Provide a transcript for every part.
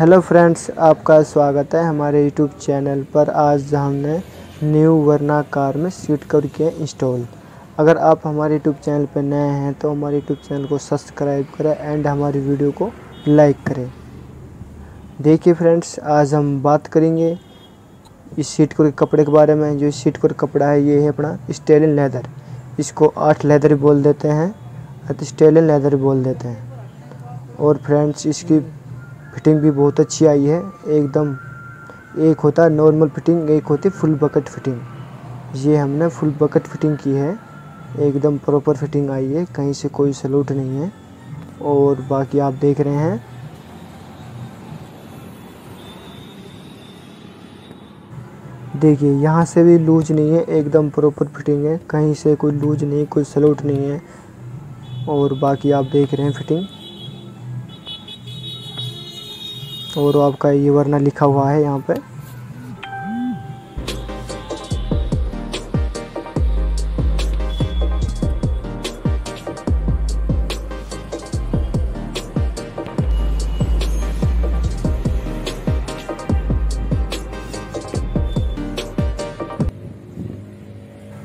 Hello friends, आपका स्वागत है हमारे यूट्यूब चैनल पर। आज हमने न्यू वरना कार में सीट कवर किया इंस्टॉल अगर आप हमारे यूट्यूब चैनल पर नए हैं तो हमारे यूट्यूब चैनल को सब्सक्राइब करें एंड हमारी वीडियो को लाइक करें। देखिए फ्रेंड्स, आज हम बात करेंगे इस सीट कवर कपड़े के बारे में। जो सीट कवर कपड़ा है, ये है अपना स्टेलिन लेदर। इसको आठ लेदर बोल देते हैं स्टेलिन लेदर बोल देते हैं। और फ्रेंड्स इसकी फिटिंग भी बहुत अच्छी आई है। एकदम एक होता है नॉर्मल फिटिंग एक होती फुल बकेट फिटिंग ये हमने फुल बकेट फिटिंग की है। एकदम प्रॉपर फिटिंग आई है। कहीं से कोई सलूट नहीं है। और बाकी आप देख रहे हैं। देखिए, यहाँ से भी लूज नहीं है। एकदम प्रॉपर फिटिंग है। कहीं से कोई लूज नहीं, कोई सलूट नहीं है। और बाकी आप देख रहे हैं फिटिंग और आपका ये वरना लिखा हुआ है यहाँ पे।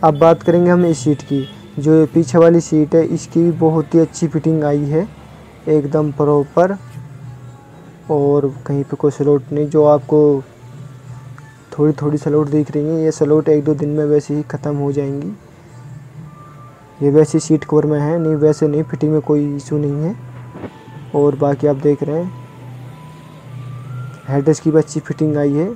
अब बात करेंगे हम इस सीट की, जो पीछे वाली सीट है, इसकी भी बहुत ही अच्छी फिटिंग आई है, एकदम प्रॉपर और कहीं पे कोई सलोट नहीं, जो आपको थोड़ी थोड़ी सलोट दिख रही है, ये सलोट एक दो दिन में वैसे ही ख़त्म हो जाएँगी। ये वैसे सीट कवर में है, नहीं, वैसे नहीं फिटिंग में कोई इशू नहीं है। और बाकी आप देख रहे हैं हेड्रेस की भी अच्छी फिटिंग आई है।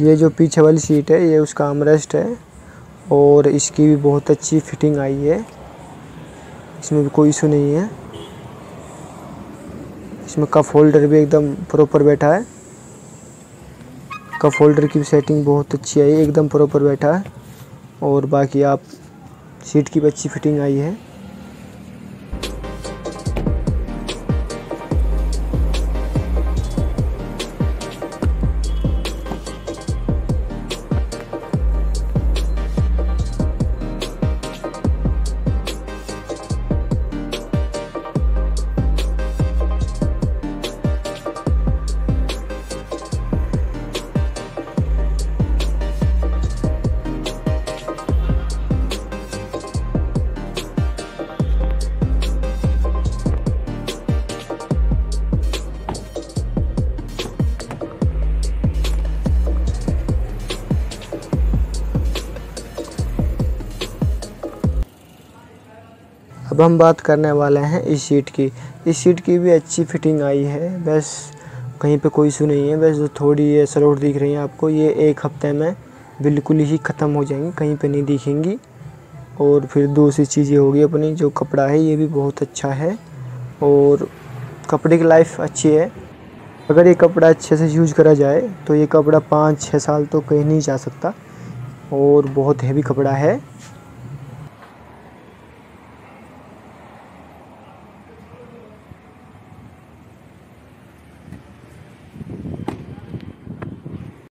ये जो पीछे वाली सीट है, ये उसका आमरेस्ट है और इसकी भी बहुत अच्छी फिटिंग आई है। इसमें भी कोई इशू नहीं है। इसमें कप होल्डर भी एकदम प्रॉपर बैठा है। कप होल्डर की भी सेटिंग बहुत अच्छी आई, एकदम प्रॉपर बैठा है। और बाकी आप सीट की भी अच्छी फिटिंग आई है। अब हम बात करने वाले हैं इस सीट की। इस सीट की भी अच्छी फिटिंग आई है। बस कहीं पे कोई इशू नहीं है। बस जो थोड़ी ये सलोट दिख रही है आपको, ये एक हफ़्ते में बिल्कुल ही ख़त्म हो जाएँगी, कहीं पे नहीं दिखेंगी। और फिर दूसरी चीज़ें होगी अपनी, जो कपड़ा है, ये भी बहुत अच्छा है। और कपड़े की लाइफ अच्छी है। अगर ये कपड़ा अच्छे से यूज़ करा जाए तो ये कपड़ा पाँच छः साल तो कहीं नहीं जा सकता। और बहुत हैवी कपड़ा है।